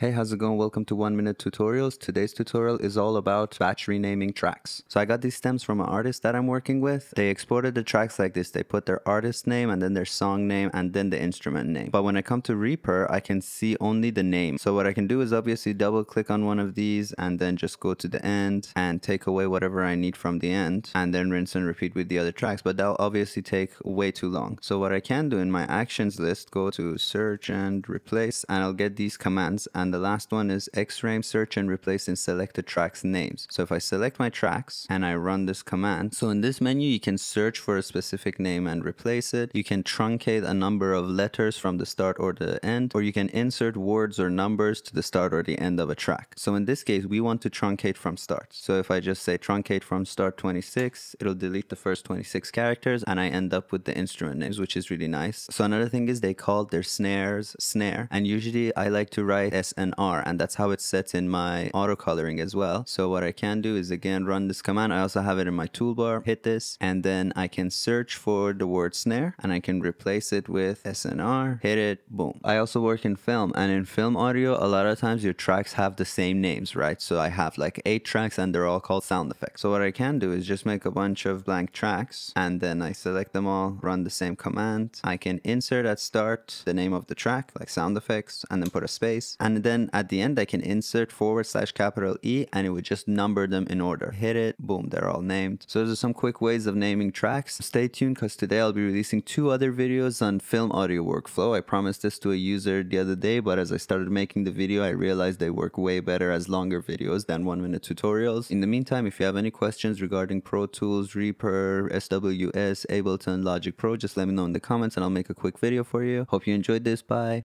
Hey, how's it going? Welcome to One Minute Tutorials. Today's tutorial is all about batch renaming tracks. So I got these stems from an artist that I'm working with. They exported the tracks like this. They put their artist name and then their song name and then the instrument name. But when I come to Reaper, I can see only the name. So what I can do is obviously double click on one of these and then just go to the end and take away whatever I need from the end and then rinse and repeat with the other tracks. But that'll obviously take way too long. So what I can do in my actions list, go to search and replace and I'll get these commands and and the last one is XRaym search and replace in selected tracks names. So if I select my tracks and I run this command, so in this menu you can search for a specific name and replace it. You can truncate a number of letters from the start or the end, or you can insert words or numbers to the start or the end of a track. So in this case, we want to truncate from start. So if I just say truncate from start 26, it'll delete the first 26 characters and I end up with the instrument names, which is really nice. So another thing is they called their snares snare. And usually I like to write S and R and that's how it's set in my auto coloring as well. So what I can do is again run this command. I also have it in my toolbar, hit this and then I can search for the word snare and I can replace it with SNR, hit it, boom. I also work in film and in film audio a lot of times your tracks have the same names, right? So I have like eight tracks and they're all called sound effects. So what I can do is just make a bunch of blank tracks and then I select them all, run the same command. I can insert at start the name of the track like sound effects and then put a space and then then at the end I can insert forward slash capital E and it would just number them in order. Hit it, boom, they're all named. So those are some quick ways of naming tracks. Stay tuned because today I'll be releasing two other videos on film audio workflow. I promised this to a user the other day, but as I started making the video, I realized they work way better as longer videos than one minute tutorials. In the meantime, if you have any questions regarding Pro Tools, Reaper, SWS, Ableton, Logic Pro, just let me know in the comments and I'll make a quick video for you. Hope you enjoyed this. Bye.